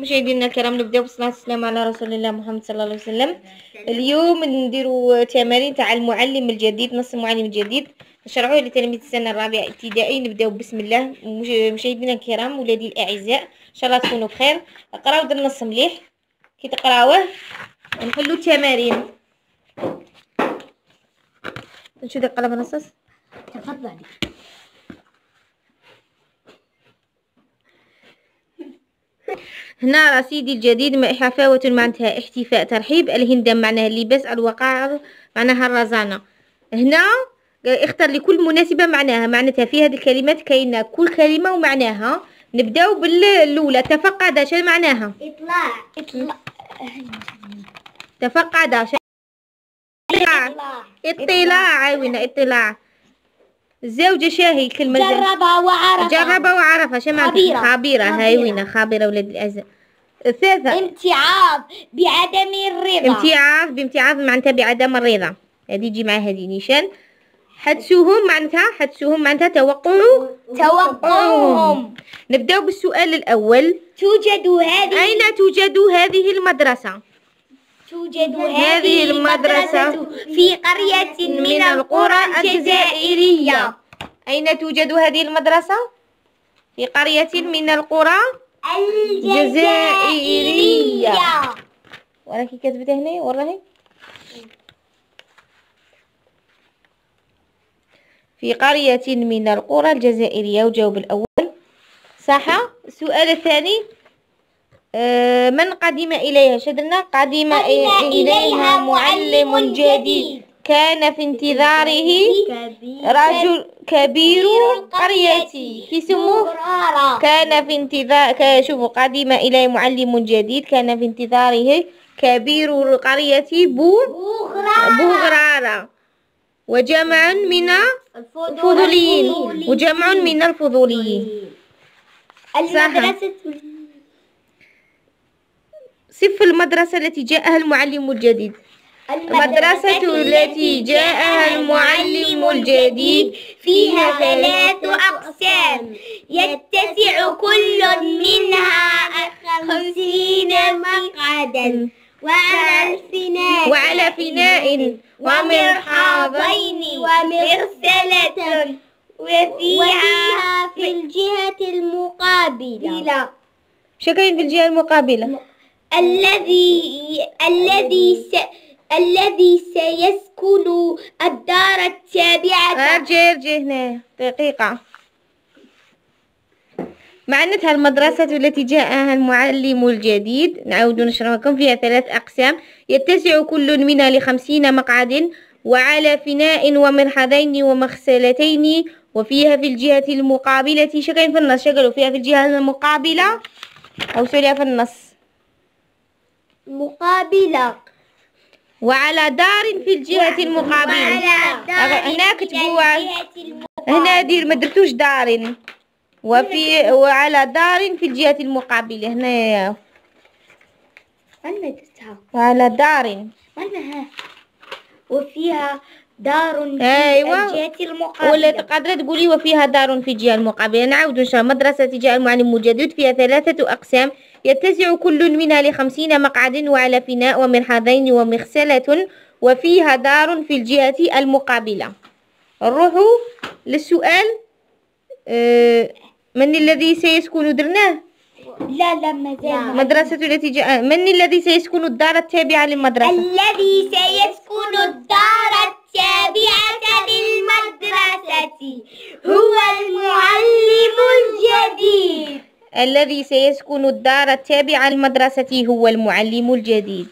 مشاهدينا الكرام نبداو بالصلاه والسلام على رسول الله محمد صلى الله عليه وسلم. اليوم نديرو تمارين تاع المعلم الجديد نص المعلم الجديد. نشرحوه لتلاميذ السنة الرابعة ابتدائي. نبداو بسم الله. مشاهدينا الكرام ولادي الأعزاء إن شاء الله تكونوا بخير. اقراو در النص مليح. كي تقراوه نحلو التمارين. نشوف القلم الرصاص. تفضلي هنا رصيدي الجديد حفاوة معناتها احتفاء ترحيب الهندم معناها اللباس الوقار معناها الرزانة. هنا اختر لكل مناسبة معناها معناتها في هذه الكلمات كاينة كل كلمة ومعناها. نبداو بالأولى تفقد شنو معناها؟ اطلاع اطلاع تفقد شنو اطلاع وين اطلاع الزوجة شاهي كلمة جربها وعرفها. جربها وعرفها معناتها خبيرة. خبيرة هاي خبيرة. ولاد الأعزاء الثالثة. امتعاض بعدم الرضا. امتياز بامتياز معناتها بعدم الرضا. هذه يجي مع هذه نيشان. حدسوهم معناتها حدسوهم معناتها توقعوا. توقعهم نبداو بالسؤال الأول. توجد هذه أين توجد هذه المدرسة؟ توجد هذه المدرسة في قرية من القرى الجزائرية. أين توجد هذه المدرسة؟ في قرية من القرى الجزائرية. وراكي كتبت هنا وراهي. في قرية من القرى الجزائرية. وجاوب الأول. صح. السؤال الثاني. من قدم إليها شدنا قدم قدم إليها معلم جديد. كان في انتظاره رجل كبير القرية اسمه مغرارة كان في انتظار شوفوا قدم إليه معلم جديد. كان في انتظاره كبير القرية بوغرارة. وجمع من الفضوليين. وجمع من الفضوليين. المدرسة صف المدرسة التي جاءها المعلم الجديد. المدرسة التي جاءها المعلم الجديد فيها ثلاث أقسام. يتسع كل منها خمسين مقعدا. وعلى الفناء. وعلى فناء. ومرحاضين. ومرسلة. وفيها في الجهة المقابلة. شكاين في الجهة المقابلة. الذي الذي س... الذي سيسكن الدار التابعة. أرجع ارجع هنا دقيقة. معناتها المدرسة التي جاءها المعلم الجديد نعود نشرح لكم فيها ثلاث أقسام. يتسع كل منها لخمسين مقعد وعلى فناء ومرحضين ومغسلتين وفيها في الجهة المقابلة شكاين في النص. شكلوا فيها في الجهة المقابلة أو سوريا في النص. مقابلة. وعلى دار في الجهة المقابلة. هنا كتبوا هنا دير ما درتوش دار. وفي وعلى دار في الجهة المقابلة. هنا أنا درتها. وعلى دار. أنا وفيها دار في أيوة. الجهة ولا المقابلة تقدر تقولي وفيها دار في الجهة المقابلة. نعود إن شاء الله مدرسة جاء المعلم الجديد فيها ثلاثة أقسام. يتسع كل منها لخمسين مقعد وعلى فناء ومرحاضين ومغسلة وفيها دار في الجهة المقابلة. نروحوا للسؤال آه، من الذي سيسكن درناه؟ لا لا ما زال. مدرسة التي جاء من الذي سيسكن الدار التابعة للمدرسة؟ الذي سيسكن الدار الذي سيسكن الدار التابعة للمدرسة هو المعلم الجديد.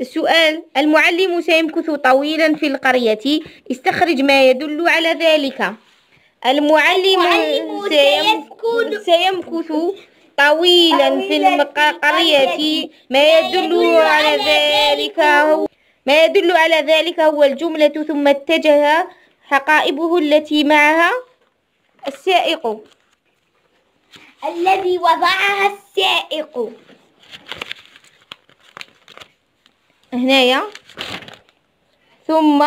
السؤال المعلم سيمكث طويلا في القرية. استخرج ما يدل على ذلك. المعلم سيمكث, سيمكث طويلا في القرية. ما يدل على ذلك. هو ما يدل على ذلك هو الجملة ثم اتجه حقائبه التي معها السائق. الذي وضعها السائق. هنايا. ثم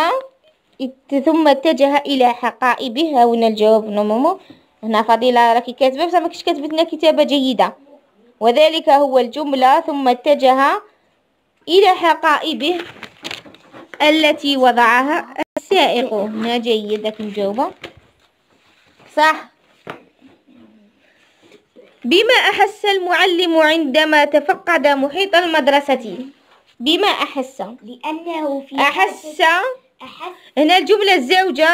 ثم اتجه إلى حقائبها. وين الجواب نمومو. هنا فضيلة راكي كاتبة بصح ماكش لنا كتابة جيدة. وذلك هو الجملة. ثم اتجه إلى حقائبه التي وضعها السائق. هنا جيد مجاوبة صح. بما أحس المعلم عندما تفقد محيط المدرسة؟ بما أحس. لأنه في أحس. أحس. هنا الجملة الزوجة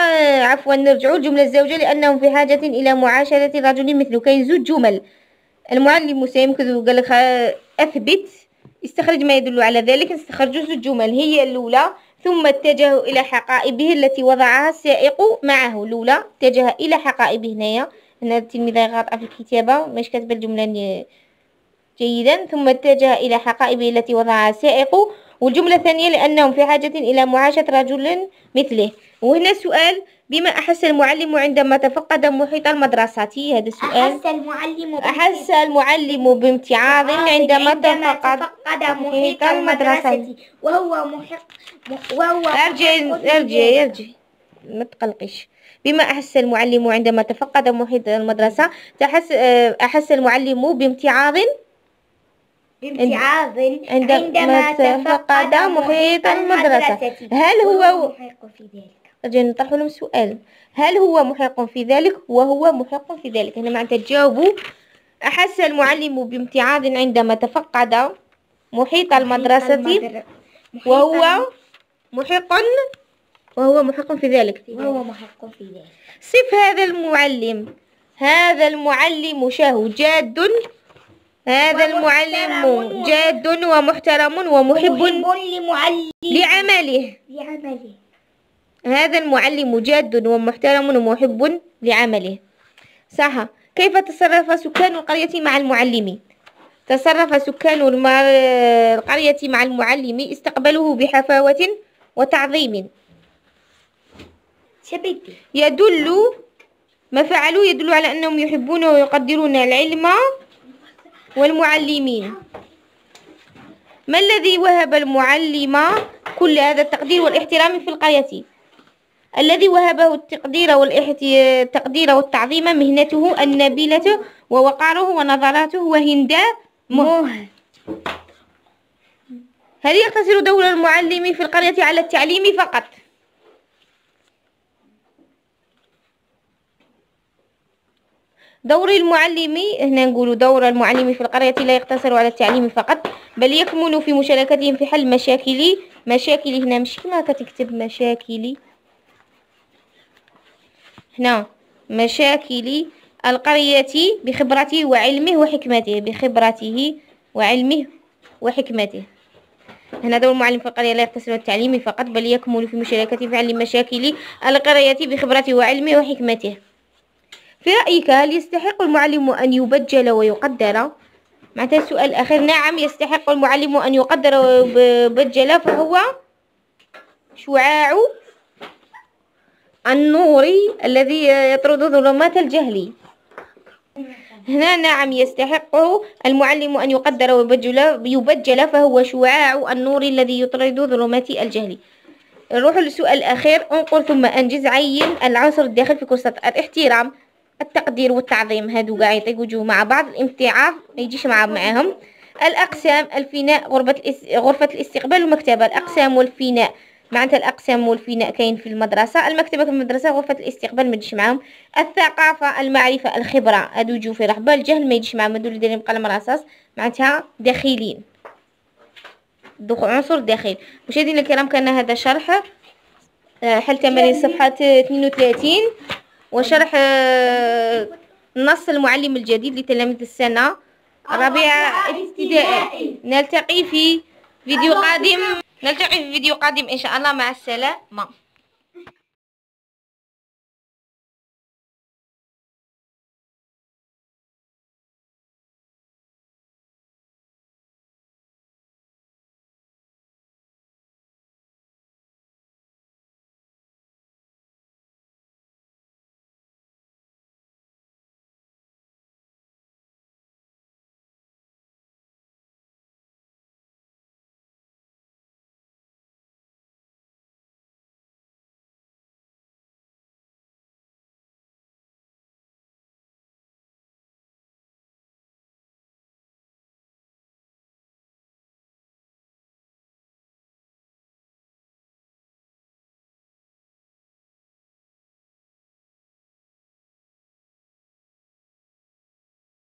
عفوا نرجعوا الجملة الزوجة لأنهم في حاجة إلى معاشرة رجل مثله كاين زوج جمل. المعلم سيمكث قال لك أثبت. استخرج ما يدل على ذلك استخرجوا زوج جمل هي الأولى ثم اتجهوا إلى حقائبه التي وضعها السائق معه. الأولى اتجه إلى حقائبه هنايا. هنا التلميذة غاطئة في الكتابة مش كاتبة الجملة جيدا ثم اتجه إلى حقائبه التي وضعها السائق والجملة الثانية لأنهم في حاجة إلى معاشة رجل مثله. وهنا سؤال بما أحس المعلم عندما تفقد محيط المدرسة؟ هذا السؤال. أحس المعلم أحس المعلم بامتعاض عندما تفقد محيط المدرسة. وهو محق وهو أرجع محق أرجع أرجع. ما تقلقش بما أحس المعلم عندما تفقد محيط المدرسة تحس أحس المعلم بامتعاض؟ بامتعاض عندما تفقد محيط المدرسة. هل هو محق في ذلك؟ أرجع نطرح لهم سؤال. هل هو محق في ذلك؟ وهو محق في ذلك. هنا معناتها تجاوبوا أحس المعلم بامتعاض عندما تفقد محيط المدرسة؟ وهو محق وهو محق في ذلك. وهو محق في ذلك. صف هذا المعلم. هذا المعلم شه جاد. هذا المعلم. جاد ومحترم ومحب لعمله. لعمله. هذا المعلم جاد ومحترم ومحب لعمله. صح. كيف تصرف سكان القرية مع المعلم؟ تصرف سكان القرية مع المعلم استقبلوه بحفاوة وتعظيم. شبيتي. يدل ما فعلوا يدل على أنهم يحبون ويقدرون العلم والمعلمين. ما الذي وهب المعلم كل هذا التقدير والاحترام في القرية؟ الذي وهبه التقدير والاحت- التقدير والتعظيم مهنته النبيلة ووقاره ونظراته وهندامه مه. هل يقتصر دور المعلم في القرية على التعليم فقط؟ دور المعلم هنا نقول دور المعلم في القرية لا يقتصر على التعليم فقط بل يكمن في مشاركتهم في حل مشاكل مشاكل هنا مش كما كتكتب مشاكل. هنا مشاكل القرية بخبرته وعلمه وحكمته بخبرته وعلمه وحكمته. هنا دور المعلم في القرية لا يقتصر على التعليم فقط بل يكمل في مشاركته في حل مشاكل القرية بخبرته وعلمه وحكمته. في رأيك هل يستحق المعلم أن يبجل ويقدر؟ معناتها السؤال الأخير نعم يستحق المعلم أن يقدر ويبجل فهو شعاع النور الذي يطرد ظلمات الجهل. هنا نعم يستحق المعلم أن يقدر ويبجل يبجل فهو شعاع النور الذي يطرد ظلمات الجهل. نروح للسؤال الأخير انقل ثم أنجز عين العنصر الداخل في كرسة الاحترام. التقدير والتعظيم. هادو قاع يطيقوا مع بعض الامتعاض ما يجيش مع معاهم. الأقسام الفناء غرفة الاس... غرفة الاستقبال والمكتبة الأقسام والفناء. معناتها الأقسام والفناء كاين في المدرسة. المكتبة في المدرسة غرفة الاستقبال ما يجيش معاهم. الثقافة المعرفة الخبرة. هادو يجوا في رحبة. الجهل ما يجيش معاهم. هادو اللي دايرين بقلم رصاص معناتها داخلين. عنصر داخل. مشاهدينا الكرام كان هذا شرح. آه، حل تمارين صفحة 32 وشرح آه، نص المعلم الجديد لتلاميذ السنة الرابعة ابتدائي. نلتقي في فيديو قادم. نلتقي في فيديو قادم إن شاء الله. مع السلامة.